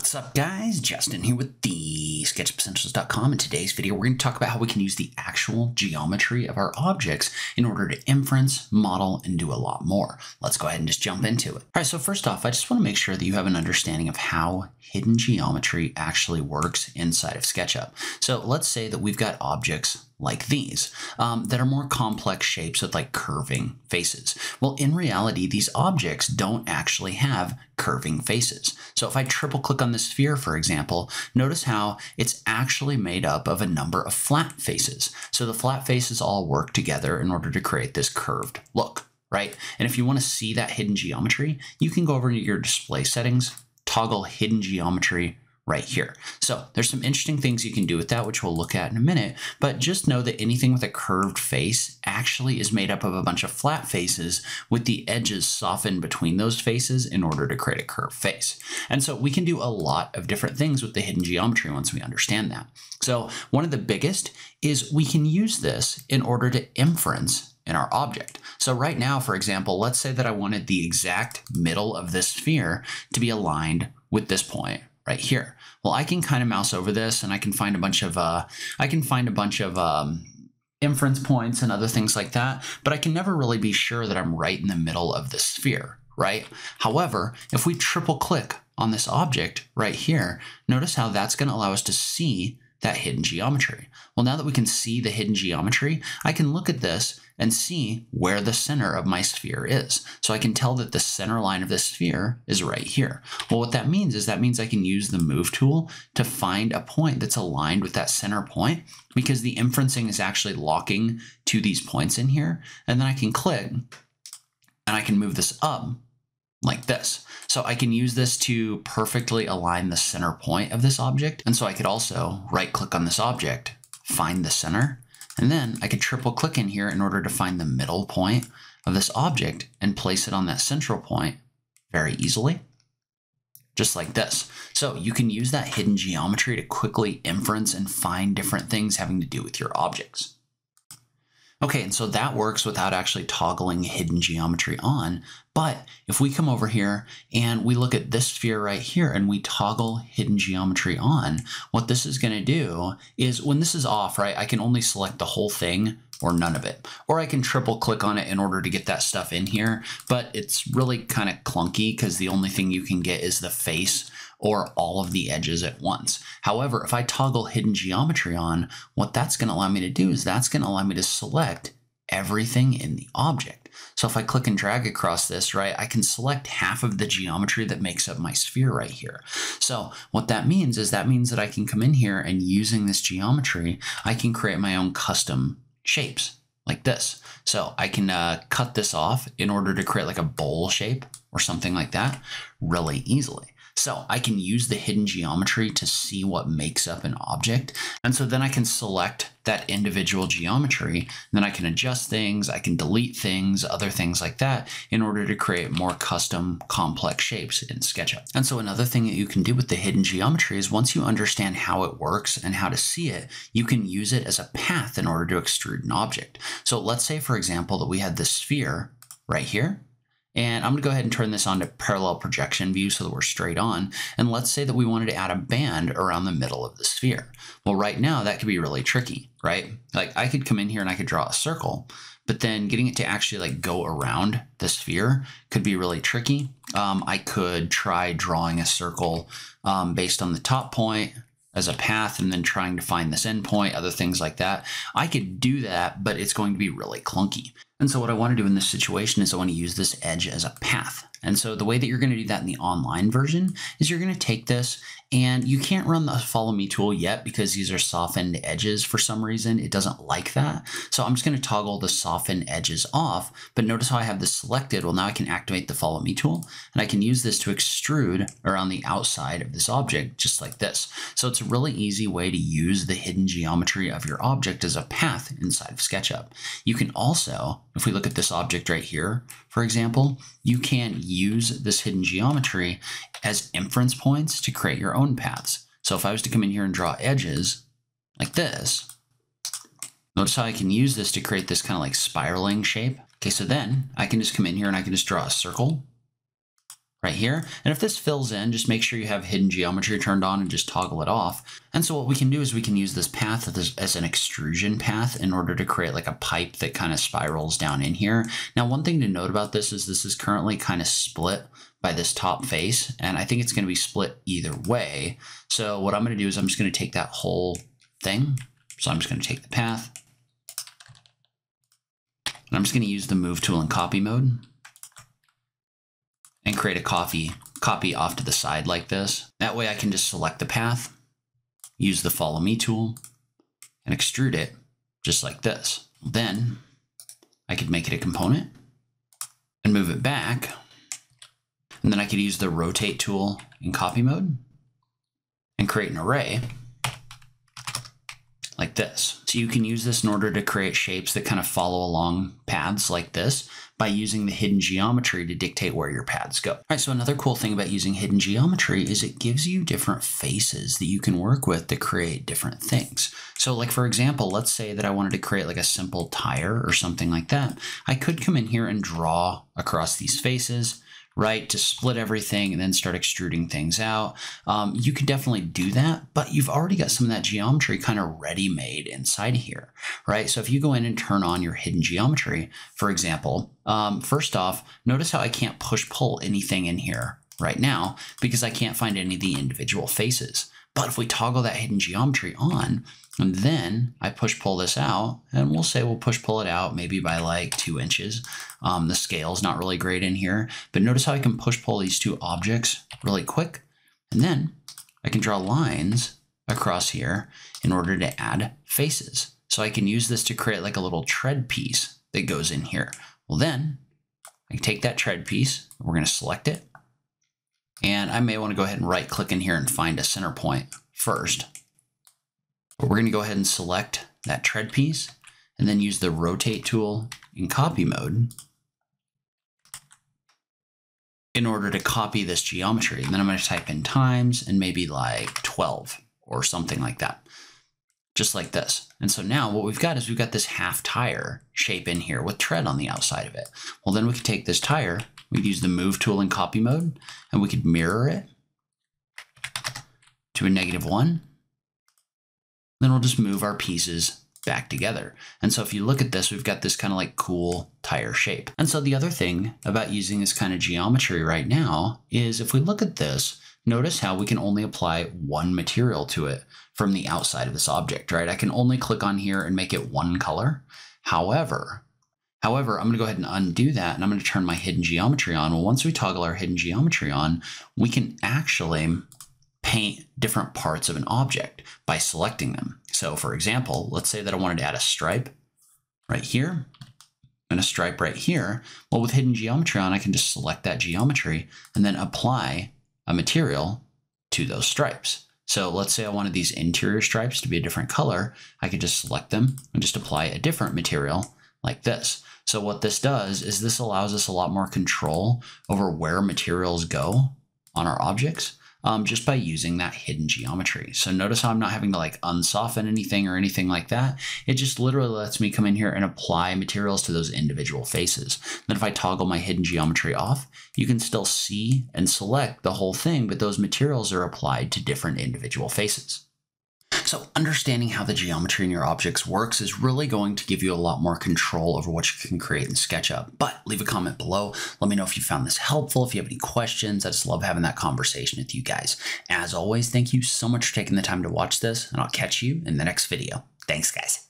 What's up guys? Justin here with the SketchUpEssentials.com. In today's video, we're going to talk about how we can use the actual geometry of our objects in order to inference, model, and do a lot more. Let's go ahead and just jump into it. All right, so first off, I just want to make sure that you have an understanding of how hidden geometry actually works inside of SketchUp. So let's say that we've got objects like these um, that are more complex shapes with like curving faces. Well, in reality, these objects don't actually have curving faces. So if I triple click on the sphere, for example, notice how it's actually made up of a number of flat faces. So the flat faces all work together in order to create this curved look, right? And if you want to see that hidden geometry, you can go over into your display settings, toggle hidden geometry right here. So there's some interesting things you can do with that, which we'll look at in a minute, but just know that anything with a curved face actually is made up of a bunch of flat faces with the edges softened between those faces in order to create a curved face. And so we can do a lot of different things with the hidden geometry once we understand that. So one of the biggest is we can use this in order to inference in our object. So right now, for example, let's say that I wanted the exact middle of this sphere to be aligned with this point right here. Well, I can kind of mouse over this and I can find a bunch of, uh, I can find a bunch of um, inference points and other things like that, but I can never really be sure that I'm right in the middle of the sphere, right? However, if we triple click on this object right here, notice how that's going to allow us to see that hidden geometry. Well, now that we can see the hidden geometry, I can look at this and see where the center of my sphere is. So I can tell that the center line of the sphere is right here. Well, what that means is that means I can use the move tool to find a point that's aligned with that center point because the inferencing is actually locking to these points in here. And then I can click and I can move this up like this. So I can use this to perfectly align the center point of this object. And so I could also right click on this object, find the center, and then I could triple click in here in order to find the middle point of this object and place it on that central point very easily, just like this. So you can use that hidden geometry to quickly inference and find different things having to do with your objects. Okay, and so that works without actually toggling hidden geometry on. But if we come over here and we look at this sphere right here and we toggle hidden geometry on, what this is going to do is when this is off, right, I can only select the whole thing or none of it. Or I can triple click on it in order to get that stuff in here, but it's really kind of clunky because the only thing you can get is the face or all of the edges at once. However, if I toggle hidden geometry on, what that's going to allow me to do is that's going to allow me to select everything in the object. So if I click and drag across this, right, I can select half of the geometry that makes up my sphere right here. So what that means is that means that I can come in here and using this geometry, I can create my own custom shapes like this. So I can uh, cut this off in order to create like a bowl shape or something like that really easily. So I can use the hidden geometry to see what makes up an object. And so then I can select that individual geometry. Then I can adjust things, I can delete things, other things like that in order to create more custom complex shapes in SketchUp. And so another thing that you can do with the hidden geometry is once you understand how it works and how to see it, you can use it as a path in order to extrude an object. So let's say, for example, that we had this sphere right here and I'm going to go ahead and turn this on to parallel projection view so that we're straight on. And let's say that we wanted to add a band around the middle of the sphere. Well, right now that could be really tricky, right? Like I could come in here and I could draw a circle, but then getting it to actually like go around the sphere could be really tricky. Um, I could try drawing a circle um, based on the top point as a path and then trying to find this endpoint, other things like that. I could do that, but it's going to be really clunky. And so what I want to do in this situation is I want to use this edge as a path. And so the way that you're going to do that in the online version is you're going to take this and you can't run the follow me tool yet because these are softened edges for some reason. It doesn't like that. So I'm just going to toggle the soften edges off. But notice how I have this selected. Well, now I can activate the follow me tool and I can use this to extrude around the outside of this object just like this. So it's a really easy way to use the hidden geometry of your object as a path inside of SketchUp. You can also, if we look at this object right here, for example, you can use this hidden geometry as inference points to create your own paths. So if I was to come in here and draw edges like this, notice how I can use this to create this kind of like spiraling shape. Okay, so then I can just come in here and I can just draw a circle right here. And if this fills in, just make sure you have hidden geometry turned on and just toggle it off. And so what we can do is we can use this path as, as an extrusion path in order to create like a pipe that kind of spirals down in here. Now, one thing to note about this is this is currently kind of split by this top face, and I think it's going to be split either way. So what I'm going to do is I'm just going to take that whole thing. So I'm just going to take the path, and I'm just going to use the move tool in copy mode and create a copy, copy off to the side like this. That way I can just select the path, use the follow me tool, and extrude it just like this. Then I could make it a component and move it back. And then I could use the rotate tool in copy mode and create an array like this. So you can use this in order to create shapes that kind of follow along paths like this by using the hidden geometry to dictate where your paths go. All right, so another cool thing about using hidden geometry is it gives you different faces that you can work with to create different things. So like for example, let's say that I wanted to create like a simple tire or something like that. I could come in here and draw across these faces right, to split everything and then start extruding things out. Um, you can definitely do that, but you've already got some of that geometry kind of ready made inside here, right? So if you go in and turn on your hidden geometry, for example, um, first off, notice how I can't push pull anything in here right now because I can't find any of the individual faces. But if we toggle that hidden geometry on, and then I push pull this out, and we'll say we'll push pull it out maybe by like two inches. Um, the scale's not really great in here, but notice how I can push pull these two objects really quick. And then I can draw lines across here in order to add faces. So I can use this to create like a little tread piece that goes in here. Well then, I take that tread piece, we're gonna select it, and I may want to go ahead and right click in here and find a center point first. But we're going to go ahead and select that tread piece and then use the rotate tool in copy mode in order to copy this geometry. And then I'm going to type in times and maybe like 12 or something like that, just like this. And so now what we've got is we've got this half tire shape in here with tread on the outside of it. Well, then we can take this tire We'd use the move tool in copy mode and we could mirror it to a negative one. Then we'll just move our pieces back together. And so if you look at this, we've got this kind of like cool tire shape. And so the other thing about using this kind of geometry right now is if we look at this, notice how we can only apply one material to it from the outside of this object, right? I can only click on here and make it one color. However, However, I'm going to go ahead and undo that and I'm going to turn my hidden geometry on. Well, once we toggle our hidden geometry on, we can actually paint different parts of an object by selecting them. So for example, let's say that I wanted to add a stripe right here and a stripe right here. Well, with hidden geometry on, I can just select that geometry and then apply a material to those stripes. So let's say I wanted these interior stripes to be a different color. I could just select them and just apply a different material like this. So what this does is this allows us a lot more control over where materials go on our objects um, just by using that hidden geometry. So notice how I'm not having to like unsoften anything or anything like that. It just literally lets me come in here and apply materials to those individual faces. Then if I toggle my hidden geometry off, you can still see and select the whole thing, but those materials are applied to different individual faces. So understanding how the geometry in your objects works is really going to give you a lot more control over what you can create in SketchUp. But leave a comment below. Let me know if you found this helpful. If you have any questions, I just love having that conversation with you guys. As always, thank you so much for taking the time to watch this, and I'll catch you in the next video. Thanks, guys.